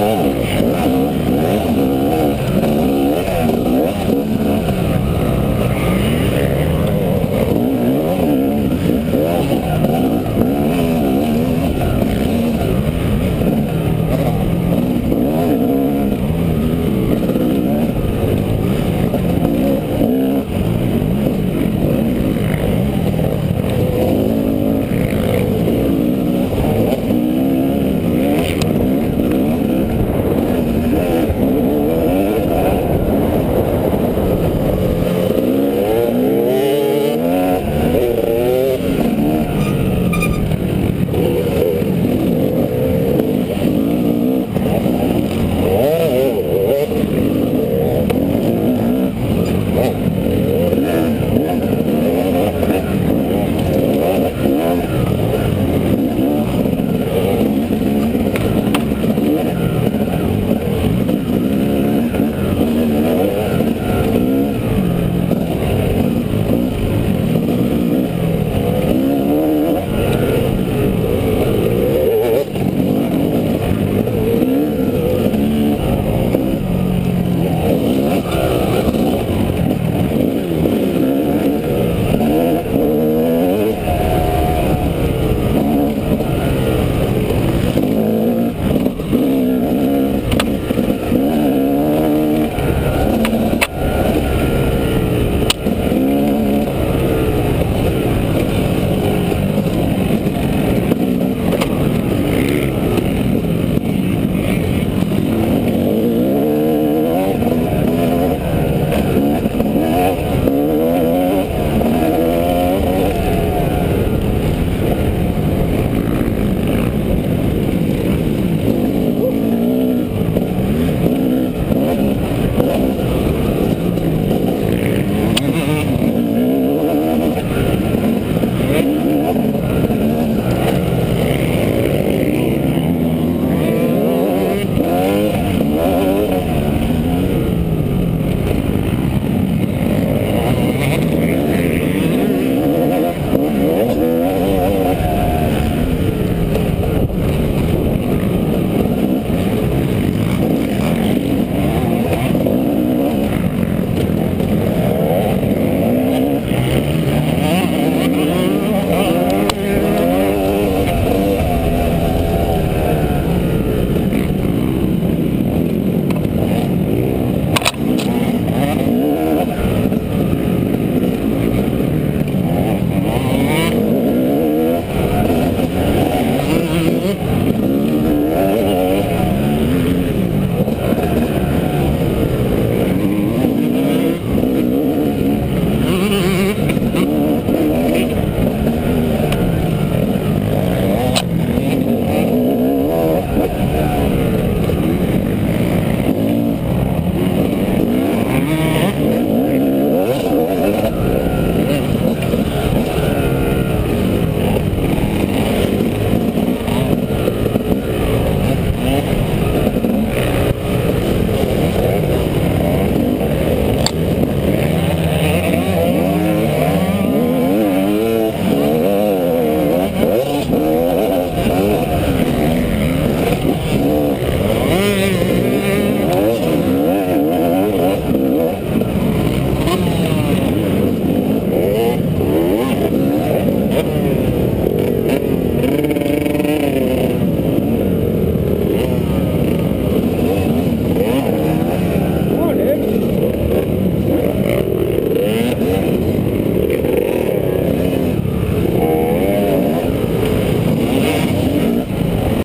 Oh.